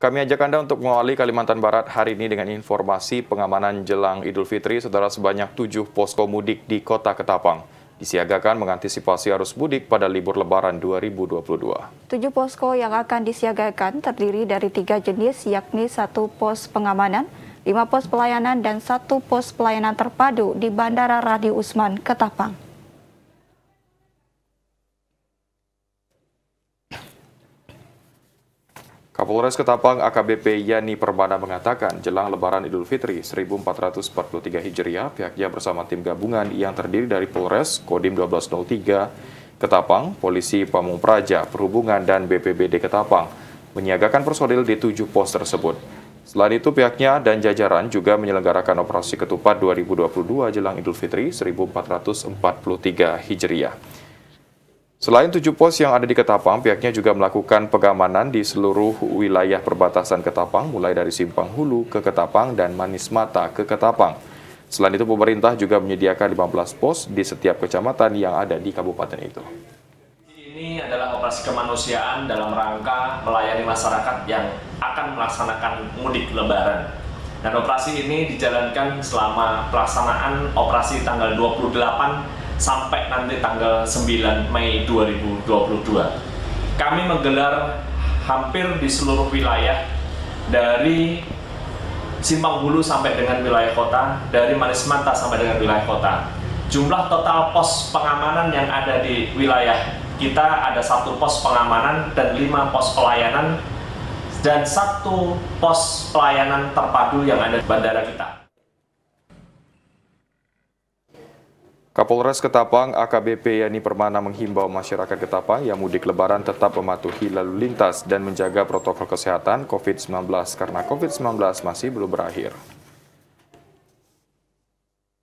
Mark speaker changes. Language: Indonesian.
Speaker 1: Kami ajak Anda untuk mengawali Kalimantan Barat hari ini dengan informasi pengamanan jelang Idul Fitri saudara sebanyak tujuh posko mudik di Kota Ketapang disiagakan mengantisipasi arus mudik pada libur Lebaran 2022.
Speaker 2: Tujuh posko yang akan disiagakan terdiri dari tiga jenis yakni satu pos pengamanan, lima pos pelayanan, dan satu pos pelayanan terpadu di Bandara Radi Usman, Ketapang.
Speaker 1: Kapolres Ketapang AKBP Yani Permana mengatakan jelang Lebaran Idul Fitri 1443 Hijriah pihaknya bersama tim gabungan yang terdiri dari Polres, Kodim 1203, Ketapang, Polisi Pamung Praja, Perhubungan, dan BPBD Ketapang menyiagakan personil di tujuh pos tersebut. Selain itu pihaknya dan jajaran juga menyelenggarakan operasi ketupat 2022 jelang Idul Fitri 1443 Hijriah. Selain tujuh pos yang ada di Ketapang, pihaknya juga melakukan pengamanan di seluruh wilayah perbatasan Ketapang, mulai dari Simpang Hulu ke Ketapang dan Manis Mata ke Ketapang. Selain itu, pemerintah juga menyediakan 15 pos di setiap kecamatan yang ada di kabupaten itu.
Speaker 3: Ini adalah operasi kemanusiaan dalam rangka melayani masyarakat yang akan melaksanakan mudik lebaran. Dan operasi ini dijalankan selama pelaksanaan operasi tanggal 28 sampai nanti tanggal 9 Mei 2022. Kami menggelar hampir di seluruh wilayah dari Simpang Hulu sampai dengan wilayah kota, dari Manis Mata sampai dengan wilayah kota. Jumlah total pos pengamanan yang ada di wilayah kita ada satu pos pengamanan dan lima pos pelayanan dan satu pos pelayanan terpadu yang ada di bandara kita.
Speaker 1: Kapolres Ketapang AKBP Yani Permana menghimbau masyarakat Ketapang yang mudik lebaran tetap mematuhi lalu lintas dan menjaga protokol kesehatan COVID-19 karena COVID-19 masih belum berakhir.